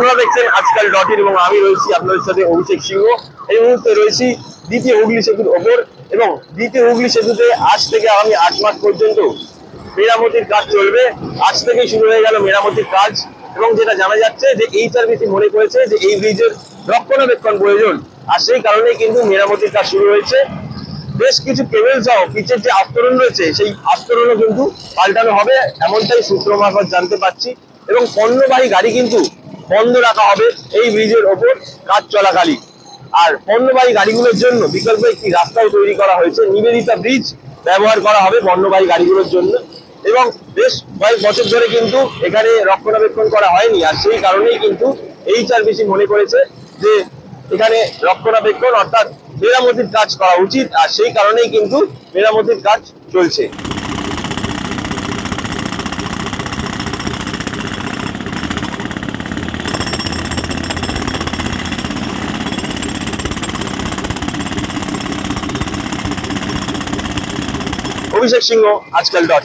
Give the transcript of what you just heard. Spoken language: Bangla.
আপনারা দেখছেন আজকাল ডটের এবং আমি রয়েছি আপনাদের সাথে অভিষেক সিংহ। এই মুহূর্তে রয়েছি দ্বিতীয় হুগলি সেতুর ওপর এবং দ্বিতীয় হুগলি সেতুতে আজ থেকে আগামী আট মাস পর্যন্ত মেরামতির কাজ চলবে। আজ থেকেই শুরু হয়ে গেল মেরামতির কাজ এবং যেটা জানা যাচ্ছে যে এইচআরবিসি মনে করেছে যে এই ব্রিজের রক্ষণাবেক্ষণ প্রয়োজন। আর সেই কারণেই কিন্তু মেরামতির কাজ শুরু হয়েছে। বেশ কিছু কেবল সহ পিচের যে আস্তরণ রয়েছে, সেই আস্তরণও কিন্তু পাল্টানো হবে, এমনটাই সূত্র মারফত জানতে পারছি। এবং পণ্যবাহী গাড়ি কিন্তু বন্ধ রাখা হবে এই ব্রিজের ওপর কাজ চলাকালীন। আর পণ্যবাহী গাড়িগুলোর জন্য বিকল্প একটি রাস্তাও তৈরি করা হয়েছে। নিবেদিতা ব্রিজ ব্যবহার করা হবে পণ্যবাহী গাড়িগুলোর জন্য। এবং বেশ কয়েক বছর ধরে কিন্তু এখানে রক্ষণাবেক্ষণ করা হয়নি। আর সেই কারণেই কিন্তু এইচআরবিসি মনে করেছে যে এখানে রক্ষণাবেক্ষণ অর্থাৎ মেরামতির কাজ করা উচিত। আর সেই কারণেই কিন্তু মেরামতির কাজ চলছে। অভিষেক সিংহ আজকাল ডট